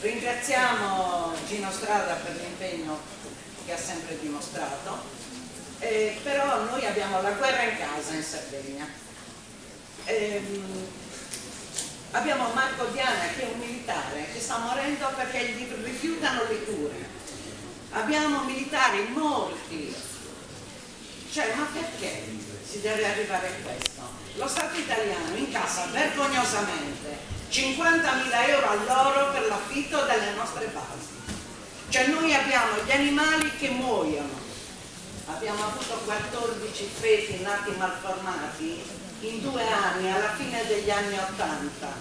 Ringraziamo Gino Strada per l'impegno che ha sempre dimostrato, eh, però noi abbiamo la guerra in casa in Sardegna. Eh, abbiamo Marco Diana che è un militare che sta morendo perché gli rifiutano le cure. Abbiamo militari morti. Cioè, ma perché si deve arrivare a questo? Lo Stato italiano incassa vergognosamente 50.000 euro all'oro per l'affitto delle nostre basi. Cioè noi abbiamo gli animali che muoiono. Abbiamo avuto 14 feti nati malformati in due anni, alla fine degli anni 80.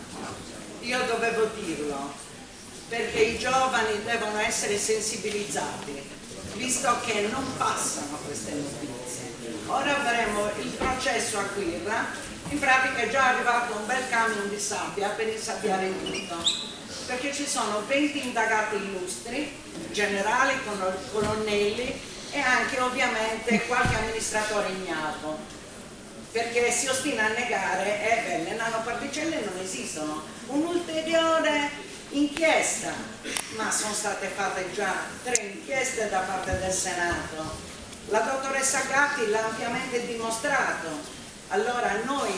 Io dovevo dirlo, perché i giovani devono essere sensibilizzati, visto che non passano queste notizie. Ora avremo il processo a Quirra in pratica è già arrivato un bel camion di sabbia per insabbiare tutto perché ci sono 20 indagati illustri, generali, colonnelli e anche ovviamente qualche amministratore ignato perché si ostina a negare eh beh, le nanoparticelle non esistono. Un'ulteriore inchiesta ma sono state fatte già tre inchieste da parte del Senato. La dottoressa Gatti l'ha ampiamente dimostrato. Allora noi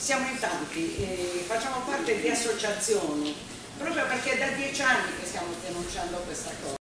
siamo in tanti, eh, facciamo parte di associazioni, proprio perché da dieci anni che stiamo denunciando questa cosa.